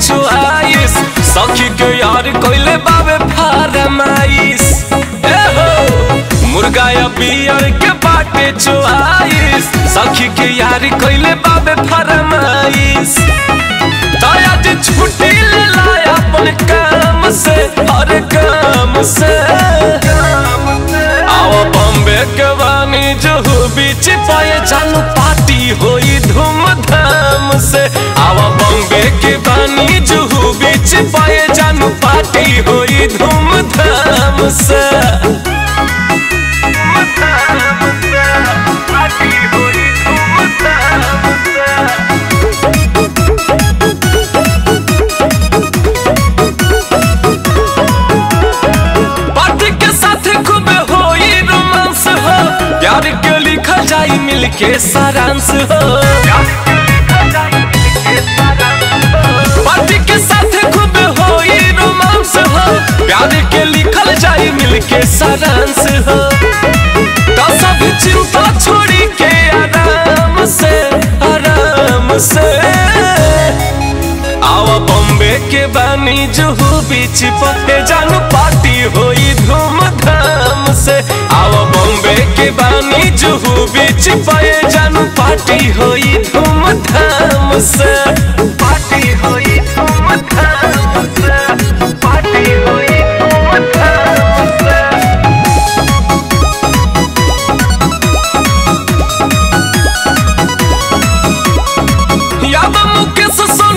Choice सखी के यार कोइले बाबे फरमाइस। मुर्गा या बियर के बाटे चुआइस सखी के यार कोइले बाबे फरमाइस। दया जे छुट्टी ले लाया अपन काम से, हर काम से। खूब होई रोमांस हो। प्यार के लिखल जाई मिल के सारांश हो। के सारांश हो। तो सब चिंता छोड़ी के आराम से आराम से। आवा बॉम्बे के बानी जुहू बीच पे जानू पार्टी होई धूमधाम से। आवा बॉम्बे के बानी जुहू बीच पे जानू पार्टी होई धूमधाम से।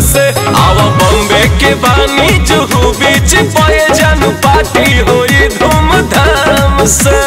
से। आवा बॉम्बे के बानी जुहू बीच पाए जानू पार्टी होई धूमधाम से।